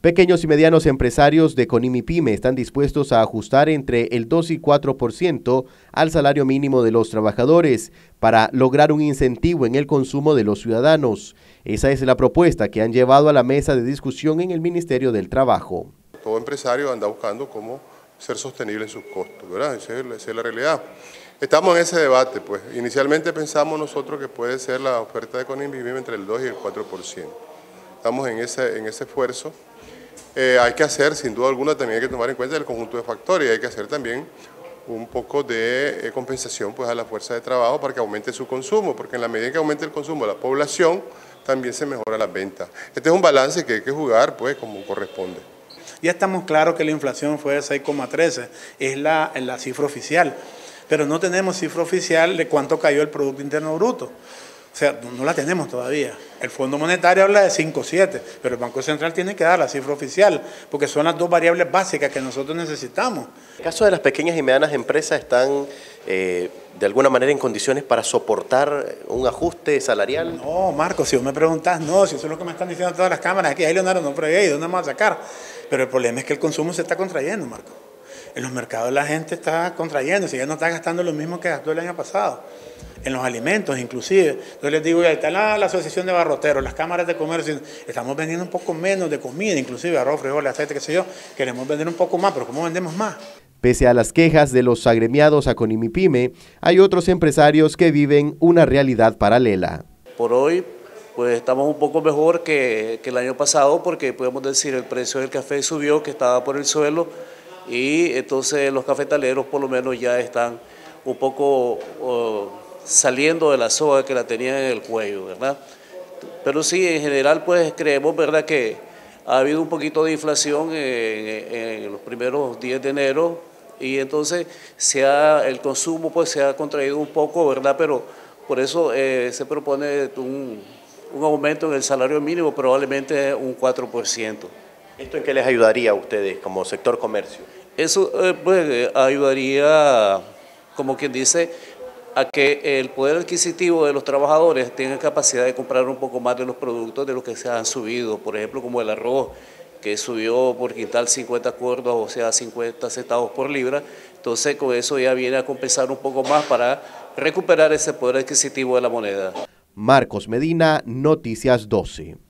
Pequeños y medianos empresarios de Conimipime están dispuestos a ajustar entre el 2 y 4% al salario mínimo de los trabajadores para lograr un incentivo en el consumo de los ciudadanos. Esa es la propuesta que han llevado a la mesa de discusión en el Ministerio del Trabajo. Todo empresario anda buscando cómo ser sostenible en sus costos, ¿verdad? Esa es, la realidad. Estamos en ese debate, pues. Inicialmente pensamos nosotros que puede ser la oferta de Conimipime entre el 2 y el 4%. Estamos en ese, en ese esfuerzo. Eh, hay que hacer, sin duda alguna, también hay que tomar en cuenta el conjunto de factores y hay que hacer también un poco de eh, compensación pues, a la fuerza de trabajo para que aumente su consumo, porque en la medida que aumente el consumo de la población, también se mejora las ventas. Este es un balance que hay que jugar pues, como corresponde. Ya estamos claros que la inflación fue de 6,13, es la, la cifra oficial, pero no tenemos cifra oficial de cuánto cayó el Producto Interno Bruto. O sea, no la tenemos todavía. El Fondo Monetario habla de 5,7, pero el Banco Central tiene que dar la cifra oficial, porque son las dos variables básicas que nosotros necesitamos. ¿En el caso de las pequeñas y medianas empresas están eh, de alguna manera en condiciones para soportar un ajuste salarial? No, Marco, si vos me preguntas, no, si eso es lo que me están diciendo todas las cámaras, aquí, ahí Leonardo, no fregué, ¿y dónde vamos a sacar? Pero el problema es que el consumo se está contrayendo, Marco. En los mercados la gente está contrayéndose, ya no está gastando lo mismo que gastó el año pasado en los alimentos inclusive. Yo les digo, ya está la, la, asociación de barroteros, las cámaras de comercio, estamos vendiendo un poco menos de comida, inclusive arroz, frijoles, aceite, qué sé yo, queremos vender un poco más, pero ¿cómo vendemos más? Pese a las quejas de los agremiados a Conimipime, hay otros empresarios que viven una realidad paralela. Por hoy, pues estamos un poco mejor que, que el año pasado porque podemos decir el precio del café subió, que estaba por el suelo, y entonces los cafetaleros por lo menos ya están un poco saliendo de la soga que la tenían en el cuello, ¿verdad? Pero sí, en general, pues creemos, ¿verdad?, que ha habido un poquito de inflación en, los primeros días de enero y entonces se el consumo pues se ha contraído un poco, ¿verdad? Pero por eso eh, se propone un, un, aumento en el salario mínimo, probablemente un 4%. ¿Esto en qué les ayudaría a ustedes como sector comercio? Eso eh, pues, ayudaría, como quien dice, a que el poder adquisitivo de los trabajadores tenga capacidad de comprar un poco más de los productos de los que se han subido, por ejemplo como el arroz, que subió por quintal 50 acuerdos, o sea 50 centavos por libra, entonces con eso ya viene a compensar un poco más para recuperar ese poder adquisitivo de la moneda. Marcos Medina, Noticias 12.